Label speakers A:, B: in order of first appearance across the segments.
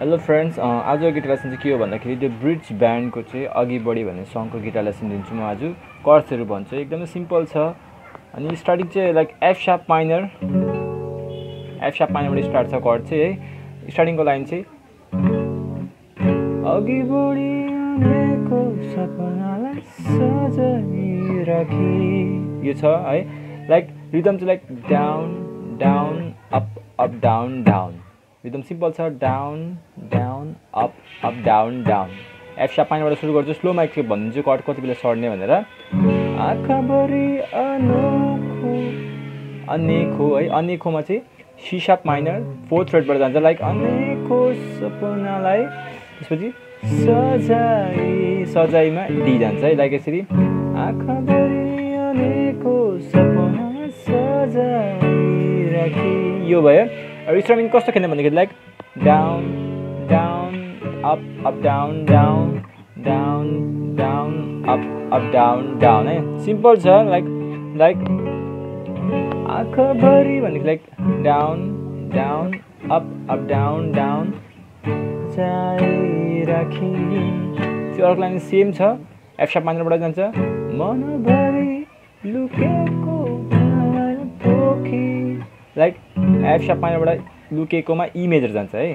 A: Hello friends आजको guitar lesson चाहिँ के हो भन्दाखेरि त्यो ब्रिज ब्यान्डको चाहिँ अघि बढी भन्ने सङको गिटार लेसन दिन्छु म आज। कर्सहरू भन्छु एकदमै सिम्पल छ। अनि स्टार्टिङ चाहिँ like F sharp minor F sharp माइनरबाट start छ कर्ड चाहिँ है। स्टार्टिङको लाइन चाहिँ अघि यो छ है। लाइक रिदम चाहिँ like down down up up down down एकदम सिम्पल छ down down up up down down F sharp पानीबाट सुरु गर्छु स्लोमा एकखेप भनिदिन्छु कट कति बेला सर्ने भनेर। अनेको है अनेकोमा चाहिँ सिसाप माइनर फोर्थ फ्रेडबाट जान्छ लाइक अनेको सपनालाई त्यसपछि सजाइ सजाइमा डी जान्छ है लाइक यसरी। सपना सजाइ यो भयो स्ट्रमिङ कस्तो खेल्ने भन्दाखेरि like down down up up down down down down up up down down है सिम्पल छ लाइक लाइक आँखाभरि भनेको like down down up up down down राखी त्यो अर्को लाइन सेम छ एप्सा पानीबाट जान्छ मनभरि लुकेको लाइक एफ साप पानीबाट लुकेकोमा इ मेजर जान्छ है।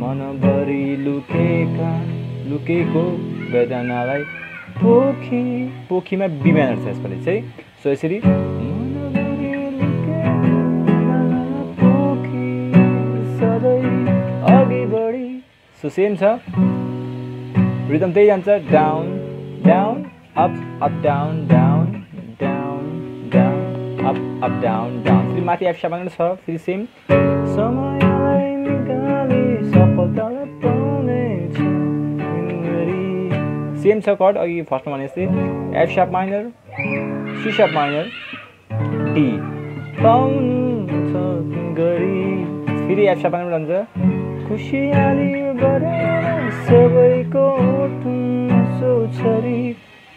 A: मनभरि लुकेका लुकेको वेदनालाई पोखी पोखीमा बी मेजर छ यसपालि चाहिँ सो यसरी सो सेम छ। रिदम त्यही जान्छ down down up up down down up up down down फेरि माथि एफ सामान छ फेरि सेम सेम छ कट अघि फर्स्टमा भने जस्तै F sharp minor C sharp minor D पाउनु छ गरी फेरि एफ साप माइनर जान्छ खुसियाली सबैको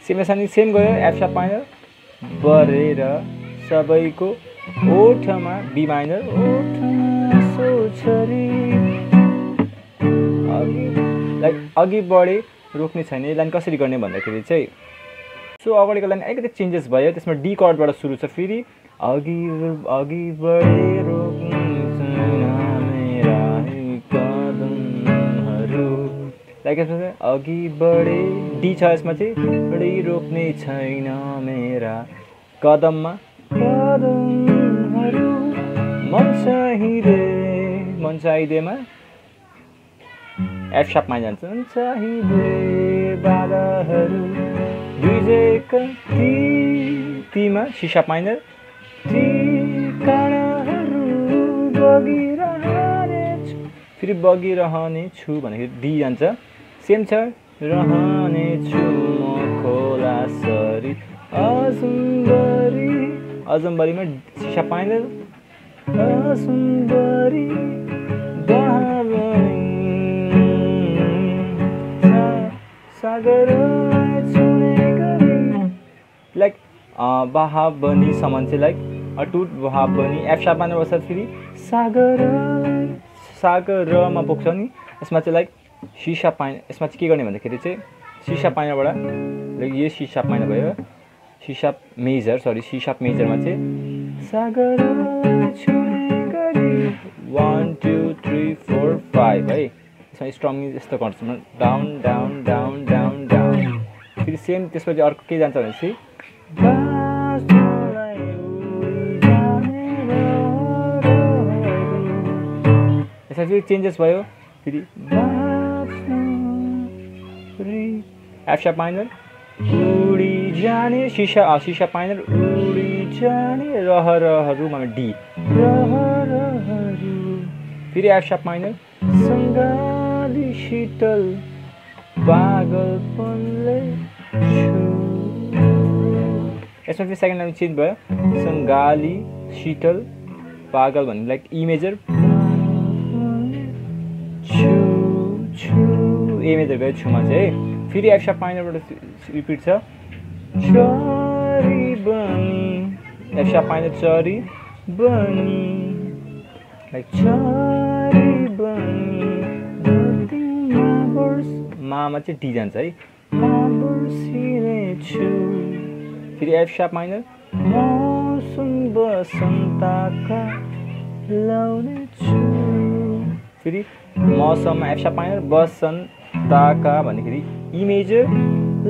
A: सेम सेम गयो एफ साप माइनर बढेर सबैको ओठमा बी माइनर लाइक अघि बढे रोक्ने छैन। लाइन कसरी गर्ने भन्दाखेरि चाहिँ सो अगाडिको लाइन अलिकति चेन्जेस भयो। त्यसमा डी कर्डबाट सुरु छ। फेरि अघि अघि बढे लाइक यसमा चाहिँ अघि बढे डी छ। यसमा चाहिँ रोक्ने छैन मेरा कदममा। मन चाहिँदे मन चाहिँदेमा एफ सापमा जान्छ। मन चाहिँदे बाधाहरू दुईजेका ती तीमा सिसा माइनर ती काँडाहरू बगिरहने छु फेरि बगिरहने छु भन्दाखेरि डी जान्छ। सेम छ रहने छु म खोला सरी असुन्दरी अजम्बरीमा सिसा पाइँदैन लाइक बहाबनीसम्म चाहिँ लाइक अटुट बहाबनी एप्सा पार्नु बस्छ फेरि सागर सागरमा पुग्छ नि यसमा चाहिँ लाइक सिसा पाइन यसमा चाहिँ के गर्ने भन्दाखेरि चाहिँ सिसा पाइनाबाट लाइक यो सिसा पाइना भयो सिसाप मेजर सरी सिसाप मेजरमा चाहिँ one two three four five है यसमा स्ट्रङ यस्तो गर्छ down down down down down फेरि सेम त्यसपछि अर्को के जान्छ भनेपछि यसमा फेरि चेन्जेस भयो फेरि माइनर उडी जाने सिसा सिसा पाइनर उडी जाने रहरहरूमा डी। फेरि एफ साप माइनर सङ्गाली शीतल पागलपनले यसमा फेरि सेकेन्ड लाइन चेन्ज भयो। सङ्गाली शीतल पागल भन्ने लाइक इमेजर छु ए मेजर गयो छुमा चाहिँ। फेरि एक्स्ट्रा पाइनरबाट रिपिट छ। चरी बनी एक्स्ट्रा पाइनर चरी बनी लाइक चरी बनी मामा चाहिँ डी जान्छ है फेरि एफ सार्प माइनर म सुन बसन्तका लाउने छु फेरि मसम्म एफ सार्प माइनर बसन्तका भन्दाखेरि ई मेजर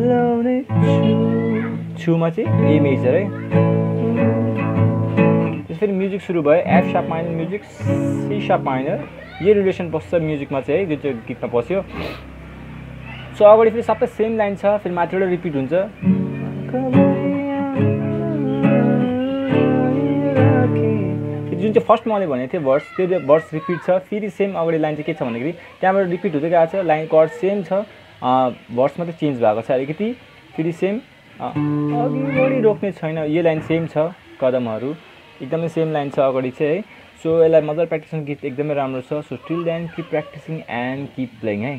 A: लाउने छु छुमा चाहिँ ए मेजर है त्यस फेरि म्युजिक सुरु भयो F sharp minor music C sharp minor यो रिलेसन बस्छ म्युजिकमा चाहिँ है जुन चाहिँ गीतमा पस्यो सो अगाडि फेरि सबै सेम लाइन छ फेरि माथिबाट रिपिट हुन्छ जुन चाहिँ फर्स्ट मैले भनेको थिएँ भर्स त्यो भर्स रिपिट छ फेरि सेम अगाडि लाइन चाहिँ के छ भन्दाखेरि त्यहाँबाट रिपिट हुँदै गएको छ लाइन कर्ड सेम छ भर्स मात्रै चेन्ज भएको छ अलिकति फेरि सेम अघि बढी रोक्ने छैन। यो लाइन सेम छ कदमहरू। एकदमै सेम लाइन छ अगाडि चाहिँ है। सो यसलाई मजाले प्र्याक्टिस गीत एकदमै राम्रो छ। So till then keep practising and keep playing है।